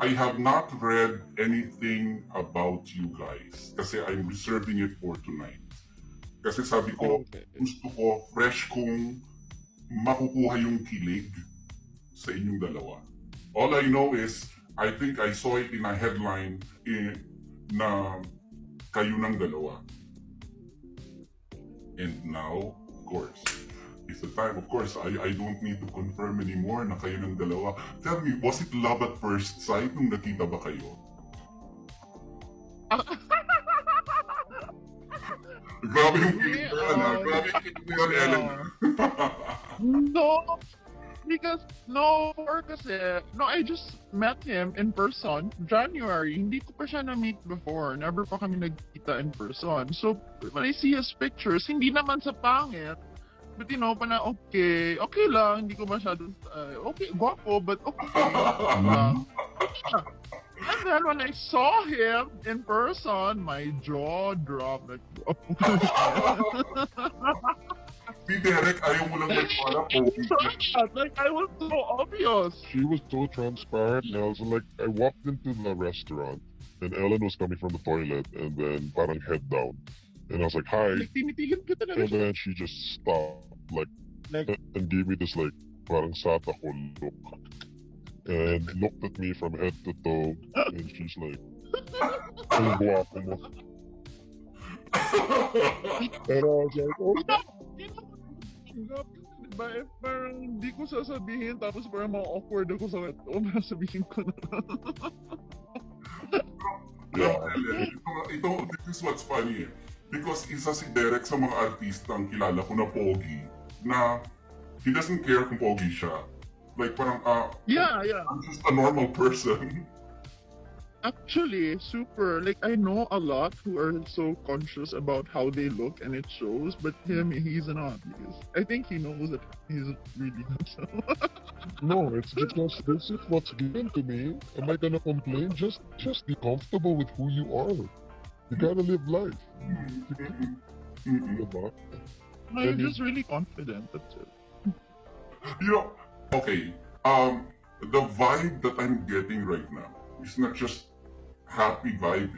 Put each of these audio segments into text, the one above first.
I have not read anything about you guys kasi I'm reserving it for tonight. Kasi sabi ko, Okay. gusto ko fresh kong makukuha yung kilig sa inyong dalawa. All I know is, I think I saw it in a headline in, na kayo ng dalawa. And now, of course, it's the time. Of course, I, I don't need to confirm anymore na kayo ng dalawa. Tell me, was it love at first sight nung nakita ba kayo? Grabe yung kilig Ana. uh, Grabe yung kilig yan, Ellen. No, because no, or kasi no, I just met him in person January. Hindi ko pa siya na-meet before. Never pa kami nagkita in person. So when I see his pictures, hindi naman sa pangit. But you know, pa na okay, okay lang, hindi ko masyadong, uh, okay, guwapo, but okay. Um, and then when I saw him in person, my jaw dropped. Like, Si Derek, ayaw mo lang nagpala po. like I was so obvious. She was so transparent, and I was like, I walked into the restaurant, and Ellen was coming from the toilet, and then parang head down, and I was like, hi, Like, tinitigil ko talaga and then she just stopped, like, Like- and gave me this like parang satako look, and looked at me from head to toe, and she's like, ang guwapo mo. And I was like, oh, Diba, eh, parang hindi ko sasabihin tapos parang ma-awkward ako sa ito. Sasabihin ko na lang. Yeah, ito, ito, this is what's funny eh. Because isa si Derek sa mga artista ang kilala ko na pogi, na he doesn't care kung pogi siya. Like parang, ah, Yeah, yeah. I'm just a normal person. Actually, super. Like, I know a lot who are so conscious about how they look and it shows, but him, he's not. Because I think he knows that he's really handsome. no, it's because this is what's given to me. Am I gonna complain? Just, just be comfortable with who you are. You gotta live life. Mm-mm. Diba? I'm Maybe. just really confident. That's it. Uh, you know, okay, um, the vibe that I'm getting right now is not just happy vibe,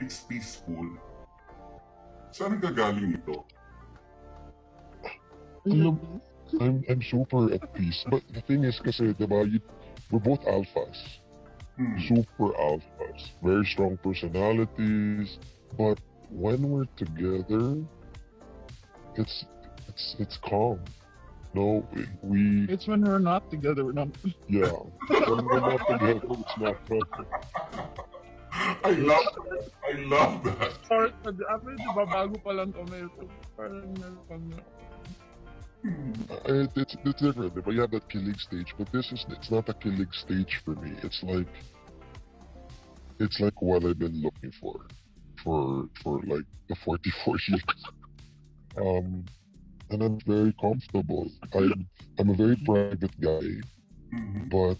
it's peaceful. Saan gagaling ito? Alam, I'm, I'm super at peace. But the thing is kasi, diba, you, we're both alphas. Hmm. Super alphas. Very strong personalities. But when we're together, it's, it's, it's calm. No, we, It's when we're not together, we're not. yeah. When we're not together, it's not fun. I love that. I love that. Or, after, di ba, bago pa lang kami, so parang meron kang Uh, It, it's, it's different. But you have that kilig stage, but this is it's not a kilig stage for me. It's like it's like what I've been looking for for for like the 44 years. Um, and I'm very comfortable. I'm I'm a very private guy, Mhm. but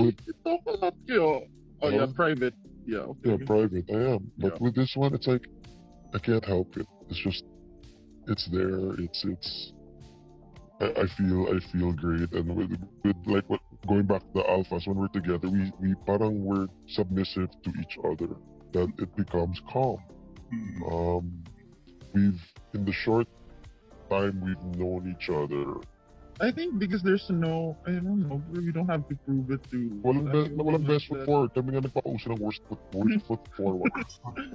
with Talk a lot kayo. Oh, yeah, private. Yeah, okay. yeah, private I am. But Yeah. with this one, it's like I can't help it. It's just it's there. It's it's. I, I feel I feel great, and with, with like what going back to the alphas when we're together, we we parang we're submissive to each other. That it becomes calm. Um, we've in the short time we've known each other. I think because there's no, I don't know, we don't have to prove it to. Walang, be, walang best foot forward. Kami nga nagpapauso ng worst foot, worst foot forward.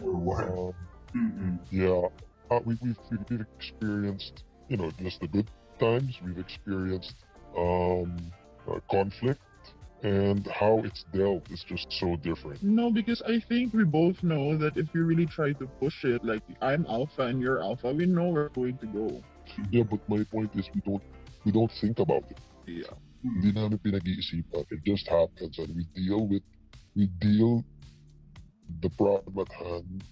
Um, Mhm. Yeah, uh, we, we've, we've experienced, you know, just the good times. We've experienced um, uh, conflict, and how it's dealt is just so different. No, because I think we both know that if we really try to push it, like I'm alpha and you're alpha, we know where we're going to go. Yeah, but my point is we don't we don't think about it. Yeah. Hindi namin pinag-iisipan. It just happens, and we deal with we deal the problem at hand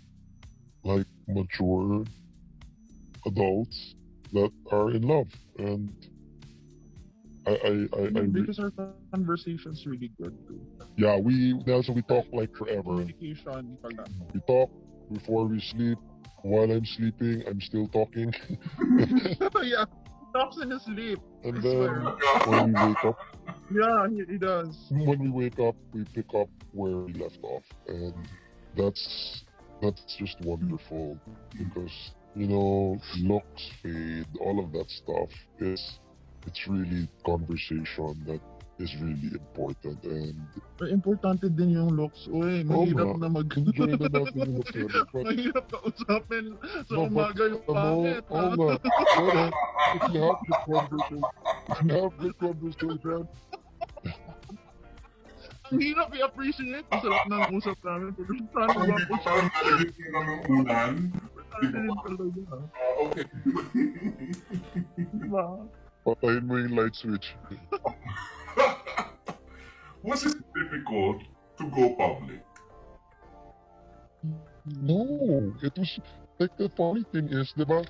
like mature adults that are in love, and I I I, I re- because our conversation's really good too. Yeah, we also we talk like forever. Communication. We talk before we sleep. While I'm sleeping, I'm still talking, yeah. Talks in his sleep. and I then swear. when we wake up, Yeah, he, he does. when we wake up, we pick up where we left off, and that's that's just wonderful because you know looks fade, all of that stuff is it's really conversation that is really important, and Importante din yung looks. Uy, Oo mahirap nga. na mag... enjoy na natin yung looks natin. Eh. But mahirap ka usapin sa No, but umaga yung Ano, pangit. oh nga, pero if you have the conversation, if you have the conversation, Ang hirap i-appreciate. Ang sarap ng usap namin. Pero sana Kung ba di po ko parang nalilip ko ng unan, Sana talaga. ah, okay. Diba? patayin mo yung light switch. Was it difficult to go public? No, it was like the funny thing is, di ba?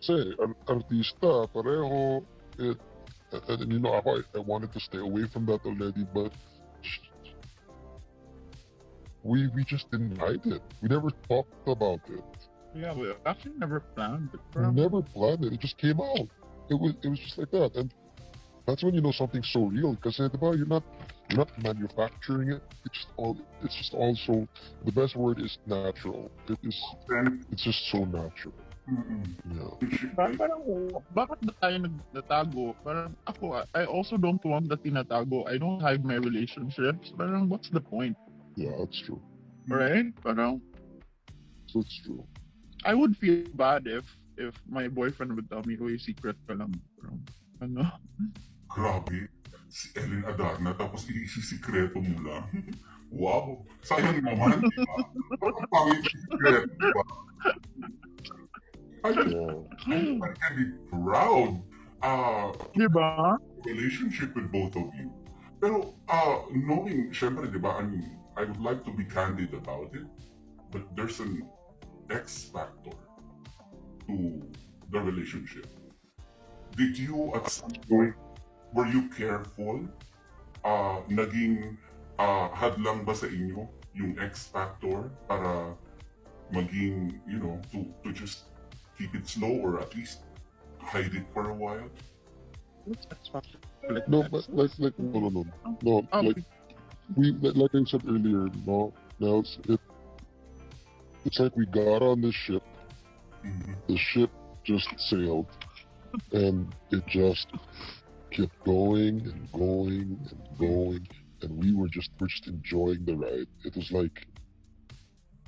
Kasi ar- artista, pareho. It, and, and you know, I, I wanted to stay away from that already, but we we just didn't hide it. We never talked about it. Yeah, we actually never planned it. Never planned it. It just came out. It was it was just like that, and that's when you know something's so real. Because uh, you're not you're not manufacturing it. It's just all it's just also the best word is natural. It is it's just so natural. mm-mm. Yeah. Parang, parang, bakit ba tayo nagtatago? Parang ako, I also don't want that tinatago. I don't hide my relationships. Parang, um, what's the point? Yeah, that's true. Right? Parang, um, That's true. I would feel bad if if my boyfriend would tell me, uy, secret ka lang. Parang, ano? Grabe. Si Ellen Adarna, tapos isisikreto mo lang. wow. Sayang naman, di ba? Parang pangit yung sikreto, di ba? I just, Yeah. I can be proud. Uh, Di ba? relationship with both of you. Pero, uh, knowing, syempre, di ba, I mean, I would like to be candid about it, but there's an X factor to the relationship. Did you, at some point, were you careful? Uh, naging uh, hadlang ba sa inyo yung X factor para maging, you know, to, to just keep it slow or at least hide it for a while? What's X Factor? Like No, but like like no no no no Oh, like we like like I said earlier. No, now it's it. It's like we got on this ship. Mhm. The ship just sailed, and it just kept going and going and going, and we were just we're just enjoying the ride. It was like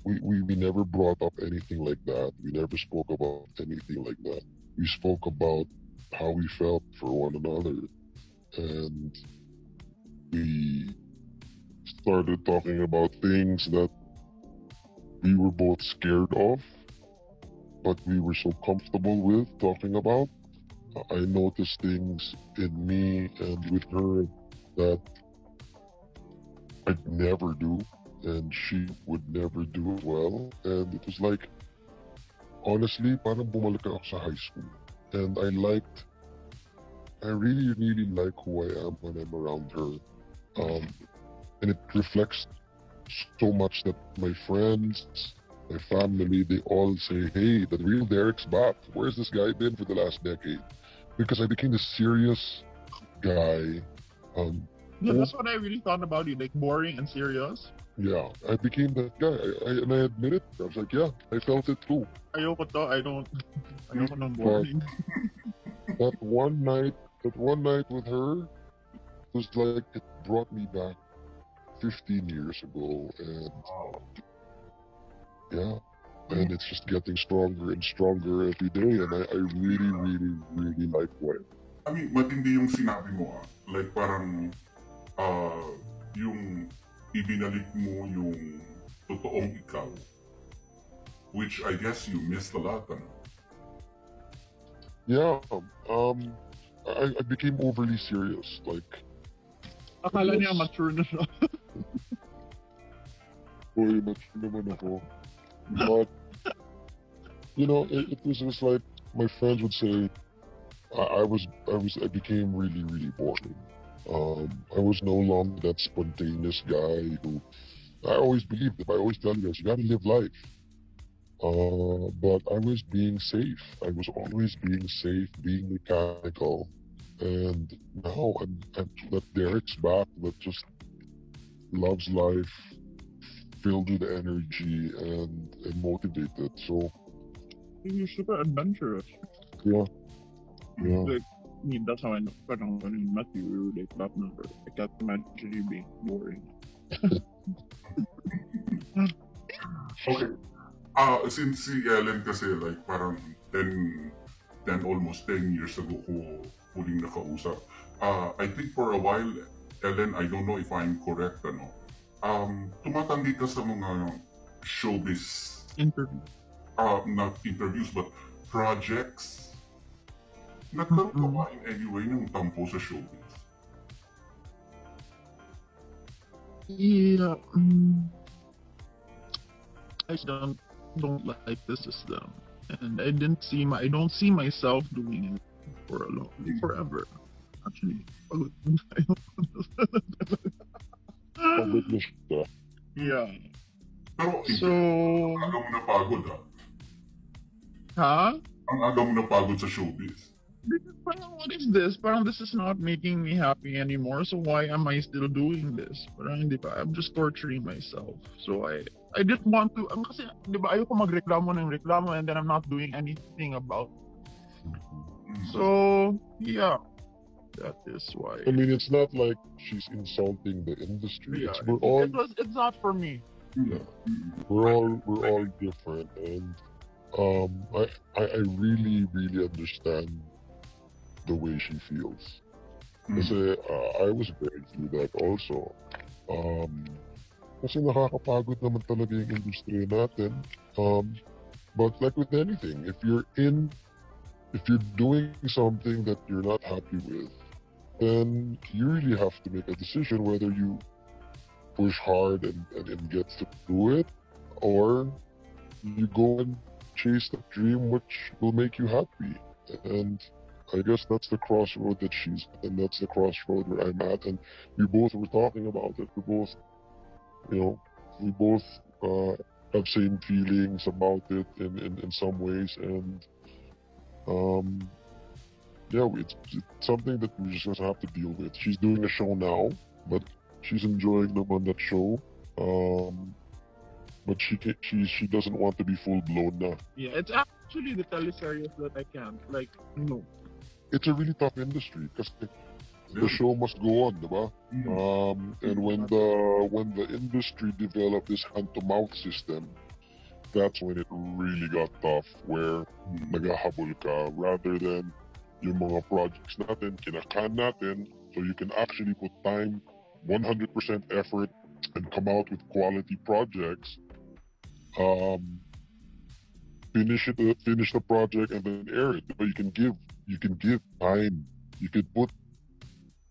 we, we we never brought up anything like that. We never spoke about anything like that. We spoke about how we felt for one another, and we started talking about things that we were both scared of, but we were so comfortable with talking about. I noticed things in me and with her that I'd never do, and she would never do as well. And it was like, honestly, parang bumalik ako sa high school. And I liked, I really, really like who I am when I'm around her. Um, and it reflects so much that my friends, my family, they all say, hey, the real Derek's back. Where's this guy been for the last decade? Because I became this serious guy. Um, Yeah, that's what I really thought about you. Like boring and serious. yeah, I became that guy. I, I, and I admit it. I was like, yeah, I felt it too. Ayoko to. I don't. Ayoko ng boring. that one night, that one night with her was like it brought me back 15 years ago, and yeah, and it's just getting stronger and stronger every day, and I, I really, really, really like what. I mean, matindi yung sinabi mo ah. Like parang, uh, yung ibinalik mo yung totoong ikaw. Which I guess you missed a lot, ano? Yeah, um, I, I became overly serious. Like, Akala niya mature na siya. Boy, mature naman. But, you know, it, it was just like my friends would say, I, I was, I was, I became really, really boring. Um, I was no longer that spontaneous guy who I always believed. If I always tell you guys, you gotta live life. Uh, but I was being safe. I was always being safe, being mechanical, and now I'm, I'm that Derek's back that just loves life, filled with energy and, and motivated. So You're super adventurous. yeah, yeah. Like, I mean, that's how I know. Parang when we met you, we were like that number. I can't imagine you being boring. Okay. Ah, since si Ellen kasi like parang 10, 10 almost 10 years ago ko huling nakausap. Ah, I think for a while, Ellen, I don't know if I'm correct, ano. Um, tumatanggi ka sa mga showbiz, Interview. ah, not interviews, but projects. Nagkaroon ka ba in any way ng tampo sa showbiz? Yeah. mm, I don't don't like the system, and I didn't see my I don't see myself doing it for a long forever. Actually, Pagod na siya. yeah. Pero So, ang aga mo napagod ha. huh? Ang aga mo napagod sa showbiz. Because parang, what is this? Parang this is not making me happy anymore. So why am I still doing this? Parang hindi pa. I'm just torturing myself. So I I didn't want to. Ang kasi, di ba, ayoko magreklamo ng reklamo and then I'm not doing anything about. Mm. So yeah, that is why. I mean, it's not like she's insulting the industry. Yeah, It's, we're it, all it was. It's not for me. Mm. we're all we're all different, and um, I, I I really really understand the way she feels. Mm. Kasi uh, I was going through that also. Um, kasi nakakapagod naman talaga yung industry natin. Um, but like with anything, if you're in, if you're doing something that you're not happy with, then you really have to make a decision whether you push hard and, and, and get through it, or you go and chase that dream which will make you happy. And I guess that's the crossroad that she's at, and that's the crossroad where I'm at. And we both were talking about it. We both, you know, we both uh, have same feelings about it in, in, in some ways. And um, yeah, it's, it's something that we're just gonna have to deal with. She's doing a show now, but she's enjoying them on that show. Um, but she can, she she doesn't want to be full blown now. Yeah, it's actually the teleseries that I can't. Like, no. It's a really tough industry because the Yeah. show must go on, diba? Mm. Um, and when the when the industry developed this hand to mouth system, that's when it really got tough. Where Mm. ka rather than yung mga projects natin, kinakan natin, so you can actually put time, 100% effort, and come out with quality projects. Um, finish it, uh, finish the project, and then air it. But you can give, you can give time. You can put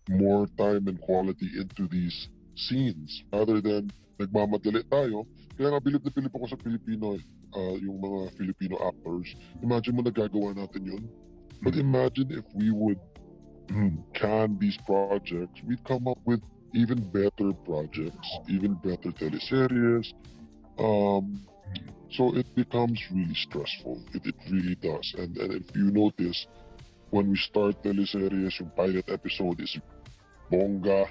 more time and quality into these scenes rather than nagmamadali tayo. Kaya nga bilib na bilib ako sa Filipino, uh, yung mga Filipino actors. Imagine mo nagagawa natin yun. But imagine if we would can these projects, we'd come up with even better projects, even better teleseries. Um, so it becomes really stressful. It, it really does. And, and if you notice, when we start teleseries, yung pilot episode is bongga.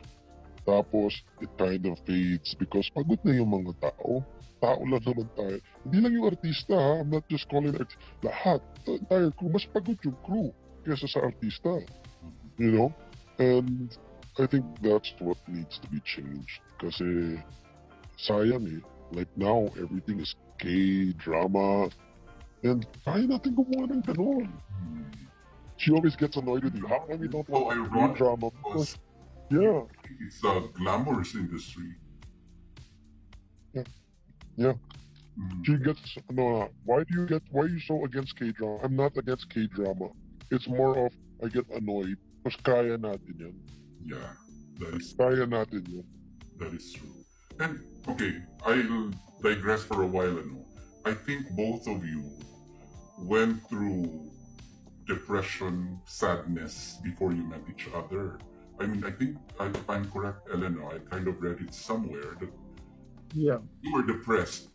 Tapos, it kind of fades because pagod na yung mga tao. Tao lang naman tayo. Hindi lang yung artista ha. I'm not just calling art Lahat. The entire crew. Mas pagod yung crew kesa sa artista. You know? And I think that's what needs to be changed. Kasi sayang eh. Like now, everything is K-drama. And kaya natin gumawa ng ganon. Mm. She always gets annoyed with you. How come you don't want ironic K-drama? because Yeah. it's a glamorous industry. Yeah. Yeah. Hmm. She gets no. Why do you get? Why are you so against K drama? I'm not against K drama. It's more of I get annoyed. Mas kaya natin yan. Yeah, that is Kaya natin yan. that is true. And okay, I'll digress for a while. Ano. I think both of you went through depression, sadness before you met each other. I mean, I think I- if I'm correct, Elena, I kind of read it somewhere that Yeah. you were depressed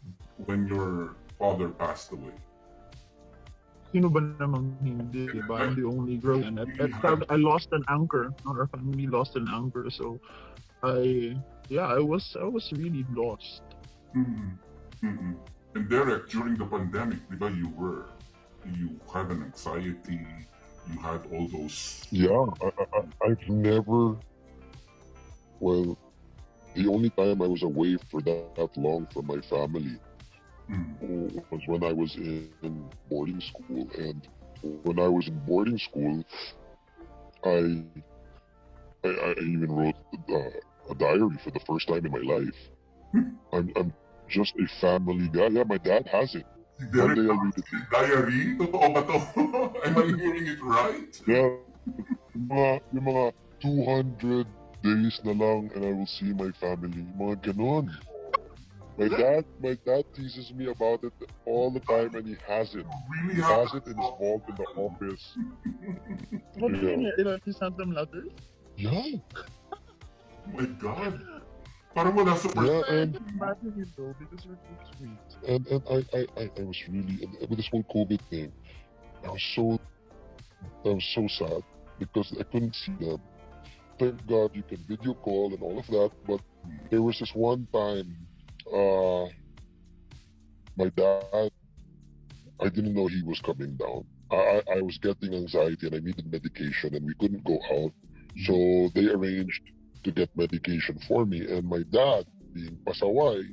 when your father passed away. Sino ba namang hindi, di ba? I'm the only girl. And at, at time, I lost an anchor. Our family lost an anchor. So, I, yeah, I was, I was really lost. Mhm. Mhm. And Derek, during the pandemic, di ba, you were, you had an anxiety, you had all those. Yeah, I, I, I- I've never. Well, the only time I was away for that, that long from my family Mm. was when I was in, in boarding school, and when I was in boarding school, I I, I even wrote uh, a diary for the first time in my life. I'm, I'm just a family guy. Yeah, my dad has it. Si One day I'll read it. diary? Totoo ba to? Am I hearing it right? Yeah, yung mga, yung mga 200 days na lang and I will see my family. Mga ganon. My dad, my dad teases me about it all the time and he has it. Really He have has it in his vault in the office. What do you Yeah. mean? You know, you sent them letters? Yeah, Oh my God. Parang wala sa yeah, and Imagine it though, because you're too sweet. and, and I, I, I, I was really and with this whole COVID thing, I was so I was so sad because I couldn't see them. Thank God you can video call and all of that, but there was this one time uh my dad I didn't know he was coming down. I, I was getting anxiety and I needed medication and we couldn't go out. So they arranged to get medication for me and my dad, being pasaway,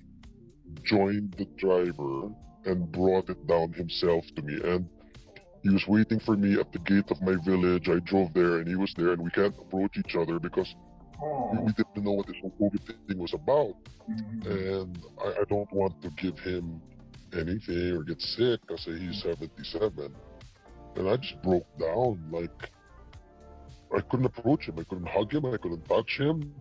joined the driver and brought it down himself to me. And he was waiting for me at the gate of my village. I drove there and he was there, and we can't approach each other because we, we didn't know what this whole COVID thing was about. Mhm. And I, I don't want to give him anything or get sick I say he's 77. And I just broke down. Like, I couldn't approach him. I couldn't hug him. I couldn't touch him.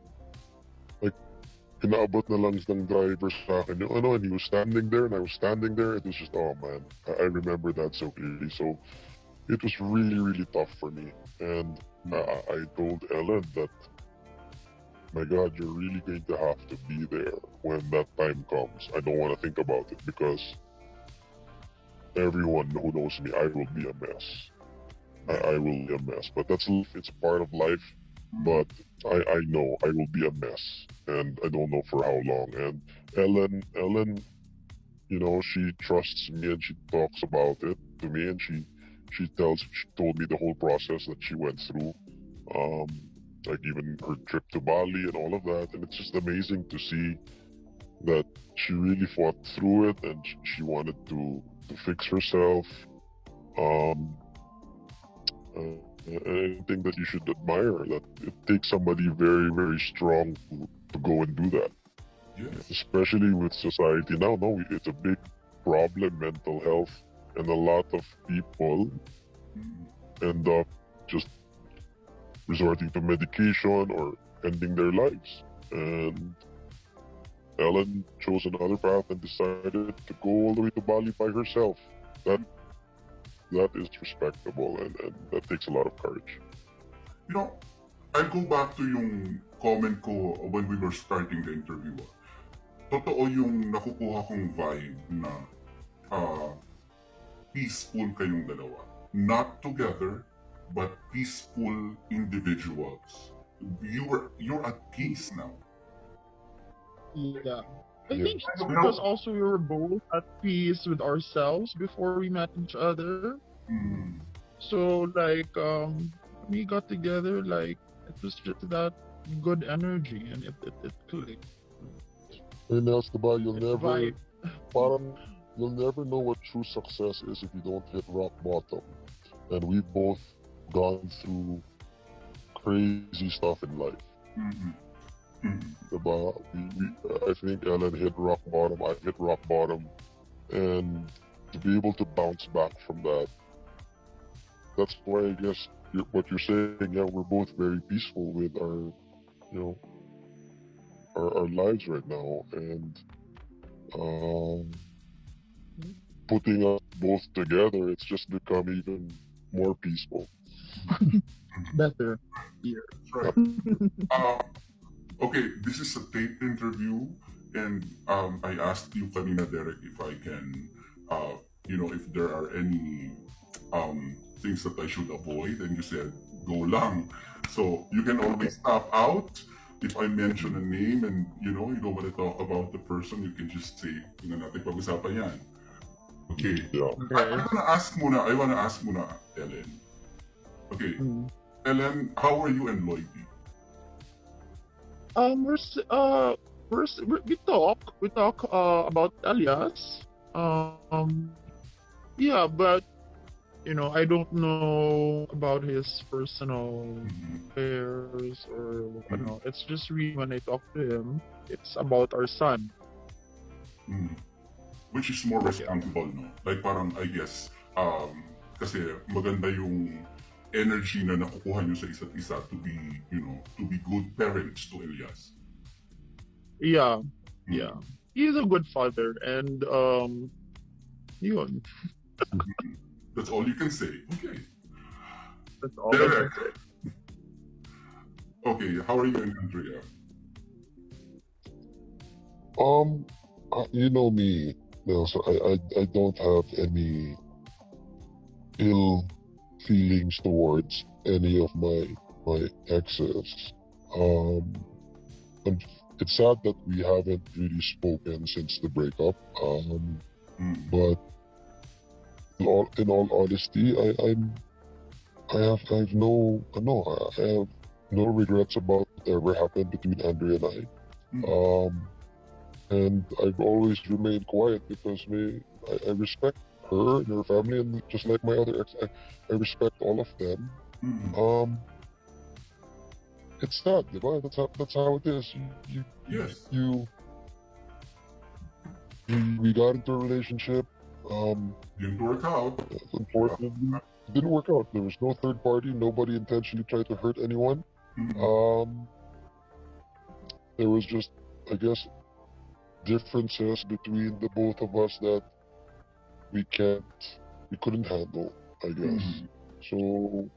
Inaabot na lang ng driver sa akin yung ano, and he was standing there and I was standing there. It was just, oh man, I, I remember that so clearly. So, it was really, really tough for me. And I, I- I told Ellen that, my God, you're really going to have to be there when that time comes. I don't want to think about it because everyone who knows me, I will be a mess. I, I will be a mess. But that's life. It's part of life. But I, I know I will be a mess, and I don't know for how long. And Ellen, Ellen, you know, she trusts me and she talks about it to me, and she she tells she told me the whole process that she went through, um, like even her trip to Bali and all of that. And it's just amazing to see that she really fought through it and she wanted to to fix herself. Um, uh, and I think that you should admire that it takes somebody very, very strong to, to go and do that, Yes. especially with society now. No, it's a big problem, mental health, and a lot of people Mhm. end up just resorting to medication or ending their lives. And Ellen chose another path and decided to go all the way to Bali by herself. That that is respectable and, and that takes a lot of courage. You know, I'll go back to yung comment ko when we were starting the interview. ah. Totoo yung nakukuha kong vibe na ah, peaceful kayong dalawa. Not together, but peaceful individuals. You were, you're at peace now. Yeah. I Yeah. think it's because also we were both at peace with ourselves before we met each other. Mm. So like um we got together like it was just that good energy and it it, it clicked. And else diba, you'll It's never vibe. parang you'll never know what true success is if you don't hit rock bottom. And we've both gone through crazy stuff in life. Mhm. Mhm. Diba? We, we, I think Ellen hit rock bottom. I hit rock bottom, and to be able to bounce back from that, that's why I guess you're, what you're saying. Yeah, we're both very peaceful with our, you know, our, our lives right now, and um, putting us both together, it's just become even more peaceful. Better. That's right. Um, okay, this is a taped interview, and um, I asked you, kanina, Derek, if I can, uh, you know, if there are any um, things that I should avoid, and you said go lang. So you can always tap out if I mention a name and you know you don't want to talk about the person, you can just say, yun na natin pag-usapan yan. Okay. Yeah. I, I wanna ask muna, I wanna ask muna, Ellen. Okay, Mm. Ellen, how are you and Lloydie? Um, we're uh, we're, we talk we talk uh about Elias. Um, yeah, but you know I don't know about his personal Mhm. affairs or I don't know. It's just really when I talk to him, it's about our son. Mm. Which is more responsible, no? Like parang, I guess, um, kasi maganda yung energy na nakukuha nyo sa isa't isa to be, you know, to be good parents to Elias. Yeah, Mm. yeah. He's a good father, and um, yun. That's all you can say. Okay. That's all. I can Derek. say. Okay, how are you and Andrea? Um, uh, you know me, no, so I, I, I don't have any ill feelings towards any of my my exes. Um, and it's sad that we haven't really spoken since the breakup. Um, Mm. but in all, in all honesty, I, I'm I have I have no no I have no regrets about whatever happened between Andrea and I. Mm. Um, and I've always remained quiet because me, I, I respect her and her family, and just like my other ex, I, I respect all of them. Mm. Um, it's sad, diba? That's how that's how it is. You you Yes. you we, we got into a relationship. Um, Didn't work out. unfortunately, didn't work out. There was no third party. Nobody intentionally tried to hurt anyone. Mm. Um, there was just, I guess, differences between the both of us that we can't, we couldn't handle. I guess. Mm. So,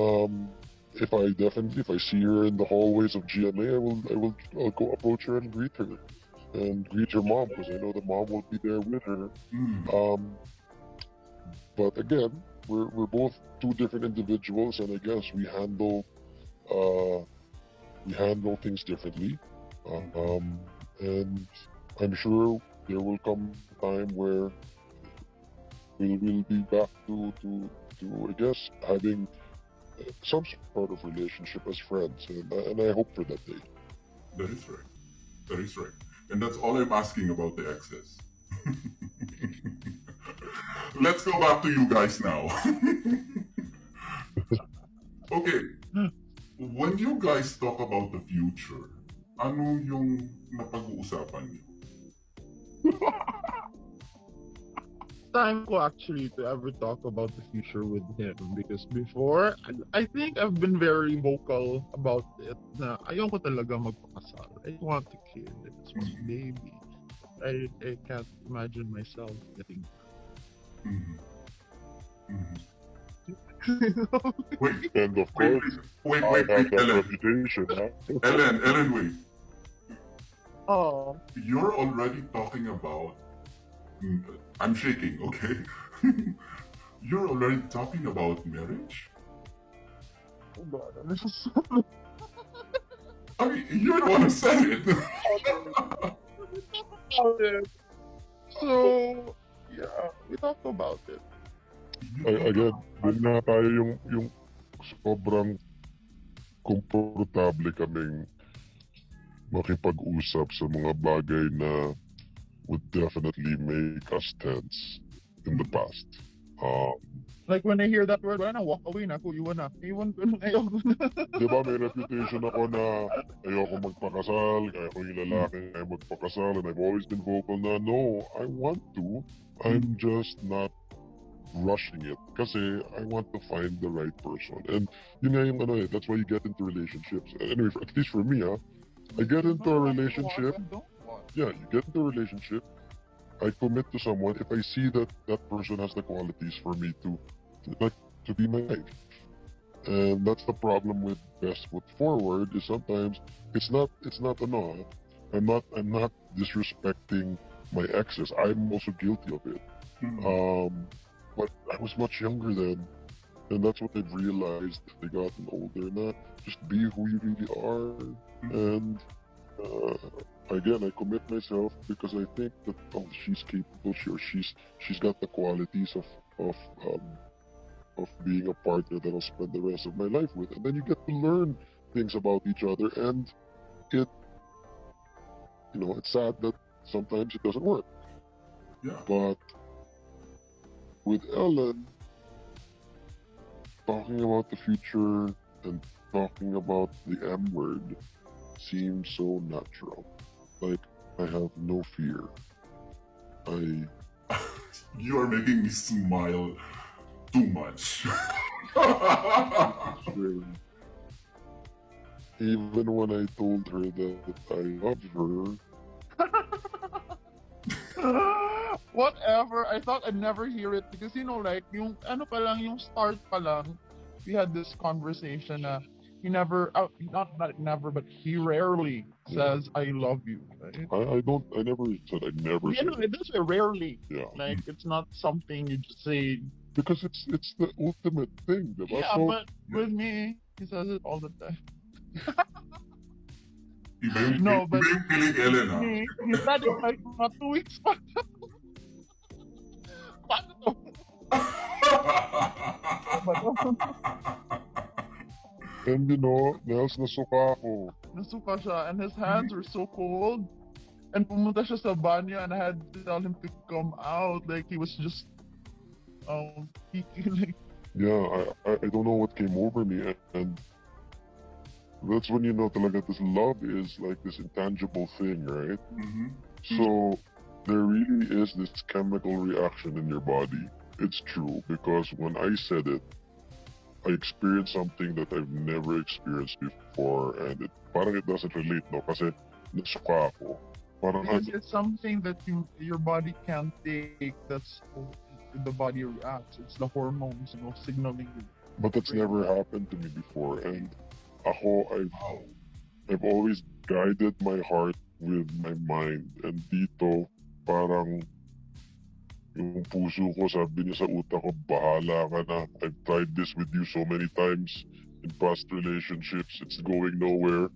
um, if I definitely, if I see her in the hallways of GMA, I will, I will, I'll go approach her and greet her, and greet her mom because I know the mom will be there with her. Mm. Um, but again, we're we're both two different individuals, and I guess we handle uh, we handle things differently. Um, and I'm sure there will come a time where we'll, we'll be back to, to to I guess having uh, some sort of relationship as friends, and, I- and I hope for that day. That is right. That is right. And that's all I'm asking about the exes. Let's go back to you guys now. okay. When you guys talk about the future, ano yung napag-uusapan niyo? time ko actually to ever talk about the future with him because before I, I think I've been very vocal about it na ayoko talaga magpakasal. I want a kid. I just want a baby. I, I can't imagine myself getting Mhm. Mhm. you know? Wait, And of wait, course, wait, I wait, have wait, Ellen. reputation. Huh? Ellen, Ellen, wait. Oh, You're already talking about. I'm shaking, okay? You're already talking about marriage? oh God. I'm just I mean, you're the one who said it. about it. So, yeah, we talked about it. I, again, dun na tayo yung, yung sobrang komportable kaming makipag-usap sa mga bagay na would definitely make us tense in the past. Um, Like when I hear that word, wala na, walk away na iwan na. Iwan ko na, ayoko na. di ba may reputation ako na ayoko magpakasal, kaya ko yung lalaki ay magpakasal, and I've always been vocal na, no, I want to, I'm just not rushing it kasi I want to find the right person. And yun nga yung ano eh, that's why you get into relationships. Anyway, at least for me, ah, I get into a relationship. Yeah, you get into a relationship, I commit to someone if I see that that person has the qualities for me to, to like to be my wife. And that's the problem with best foot forward is sometimes it's not it's not ano, ah, I'm not I'm not disrespecting my exes. I'm also guilty of it. Mhm. Um but I was much younger then, and that's what they've realized. They gotten older now. Just be who you really are, and uh, again, I commit myself because I think that oh, she's capable. She or she's she's got the qualities of of um, of being a partner that I'll spend the rest of my life with, and then you get to learn things about each other, and it you know it's sad that sometimes it doesn't work. Yeah. But with Ellen, talking about the future and talking about the M word seems so natural. Like, I have no fear. I. You are making me smile too much. Really, even when I told her that I love her, Whatever. I thought I'd never hear it because you know like yung ano pa lang yung start pa lang we had this conversation na he never uh, not not never but he rarely Yeah. says I love you. Right? I, I don't. I never said I never You know, it does rarely. yeah Like it's not something you just say. because it's it's the ultimate thing. diba? Yeah, but with me, he says it all the time. Iba yung, No, iba but- piling Ellen, ha? He said it like mga two weeks pa. Paano and you know, Nels nasuka ako. Nasuka siya and his hands were so cold. And pumunta siya sa banyo and I had to tell him to come out. Like he was just um peeking like Yeah, I, I I don't know what came over me, and, and that's when you know talaga this love is like this intangible thing, right? Mm-hmm. So there really is this chemical reaction in your body. It's true because when I said it, I experienced something that I've never experienced before, and it parang it doesn't relate, no? Kasi nasuka ako. Parang because it's something that you your body can't take that's the body reacts. It's the hormones, you know, signaling you. But that's never happened to me before. And ako, I've. I've always guided my heart with my mind. And dito, parang yung puso ko, sabi niya sa utak ko, bahala ka na. I've tried this with you so many times in past relationships. It's going nowhere.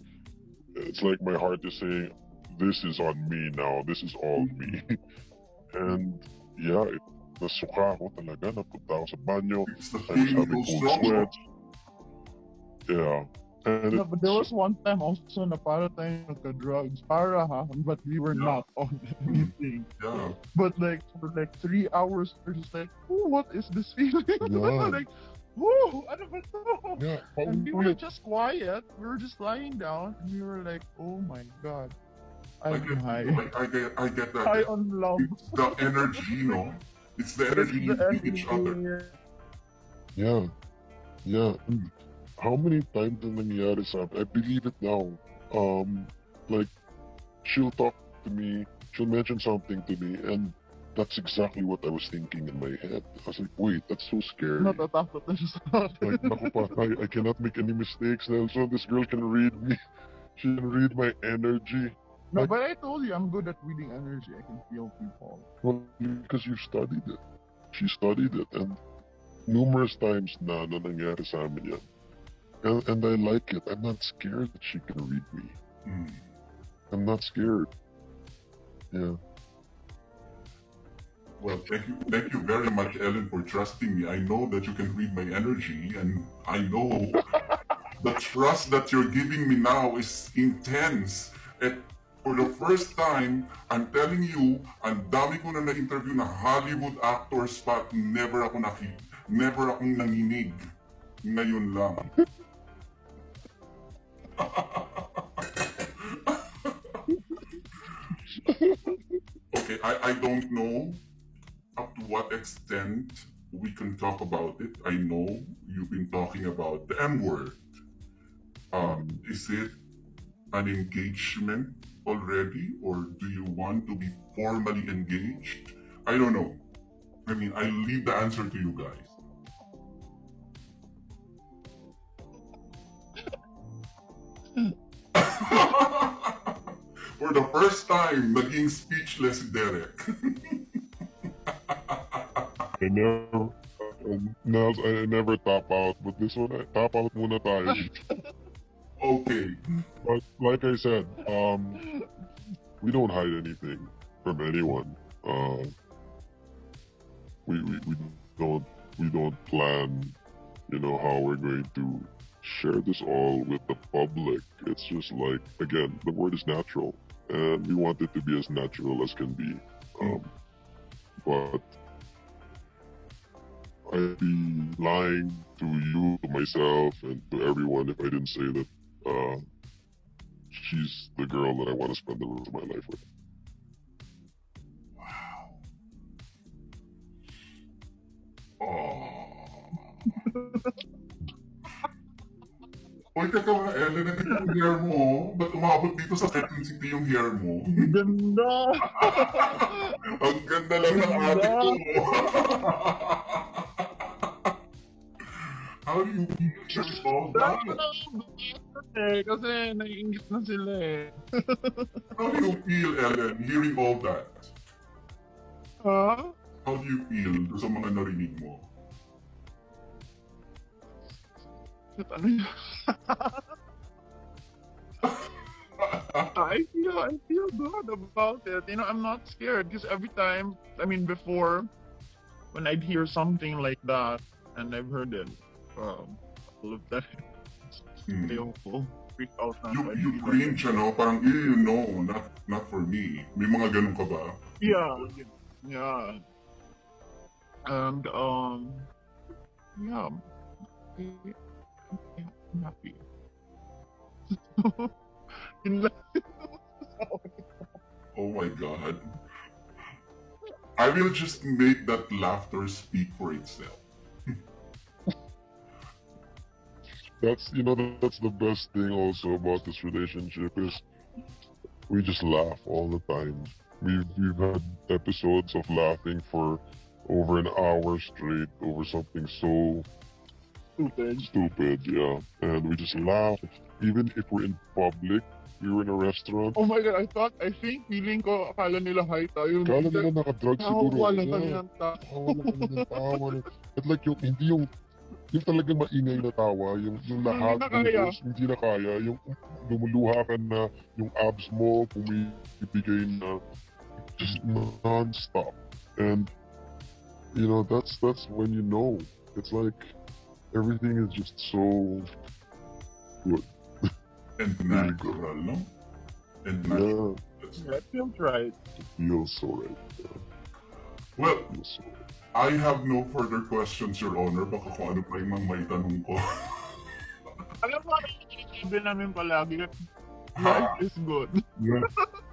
It's like my heart is saying, this is on me now. This is all me. and yeah, it, nasuka ako talaga. Napunta ako sa banyo. I was having cold sweats. Yeah. No, but there was one time also na para tayo nagka-drugs. Para ha, but we were Yeah. not on anything. Yeah. But like for like three hours, we're just like, oh, what is this feeling? Yeah. like, oh, ano ba to? yeah, And we were just quiet. We were just lying down, and we were like, oh my god, I I'm get, high. I, I get, I get that. High on love. It's the energy, no? It's the energy you The give each other. Yeah. Yeah. And how many times na nangyayari sa? I believe it now. Um, like, she'll talk to me, she'll mention something to me, and that's exactly what I was thinking in my head. I was like, wait, that's so scary. Natatakot na siya sa akin. like, naku pa, I, I cannot make any mistakes, Nelson. This girl can read me. She can read my energy. No, but I told you I'm good at reading energy. I can feel people. Well, because you studied it. She studied it, and numerous times na na nangyari sa amin yan. And, and I like it. I'm not scared that she can read me. Mm. I'm not scared. Yeah. Well, thank you, thank you very much, Ellen, for trusting me. I know that you can read my energy, and I know the trust that you're giving me now is intense. And for the first time, I'm telling you, ang dami ko na na-interview na Hollywood actors but never ako naki, never akong nanginig. Ngayon lang. Okay, I, I don't know up to what extent we can talk about it. I know you've been talking about the M word. Um, is it an engagement already, or do you want to be formally engaged? I don't know. I mean, I leave the answer to you guys. For the first time, naging speechless si Derek. I never, um, no, I never top out, but this one, I top out muna tayo. Okay. But like I said, um, we don't hide anything from anyone. Uh, we, we, we don't we don't plan, you know, how we're going to share this all with the public. It's just like again, the word is natural, and we want it to be as natural as can be. Um, but I'd be lying to you, to myself, and to everyone if I didn't say that uh, she's the girl that I want to spend the rest of my life with. Wow. Oh. Uy, teka mga Ellen, ano yung hair mo? Ba't umabot dito sa Quezon City yung hair mo? Ganda! Ang ganda lang ng ate ko. How do you feel all that? eh, kasi naiingit na sila eh. How do you feel, Ellen, hearing all that? Ha? How do you feel sa mga narinig mo? I feel, I feel good about it. You know, I'm not scared because every time, I mean, before, when I'd hear something like that, and I've heard it, um, all of that, ayoko, freak out na. You. You cringe, ano? Parang, eh, no, not, not for me. May mga ganun ka ba? Yeah, yeah. And, um, yeah, Happy. Oh my god. I will just make that laughter speak for itself. That's you know that's the best thing also about this relationship is we just laugh all the time. We've we've had episodes of laughing for over an hour straight over something so Stupid. stupid, yeah. And we just laugh. Even if we're in public, we were in a restaurant. Oh my god, I thought, I think, feeling ko, akala nila high tayo. Kala nila nakadrug siguro. Nakakuha lang kami Yeah. ng tao. Ng tawa. At like yung, hindi yung, yung talagang maingay na tawa, yung, yung lahat, na kaya. bulos, hindi na kaya, yung lumuluha ka na, yung abs mo, pumibigay na, just non-stop. And, you know, that's, that's when you know. It's like, everything is just so, good. And natural, no? And natural. yeah, That's- That feels right. it feels so right. Well, so right. I have no further questions, Your Honor. Baka kung ano pa yung mga may tanong ko. Alam mo, sabi namin palagi, life is good. Yeah.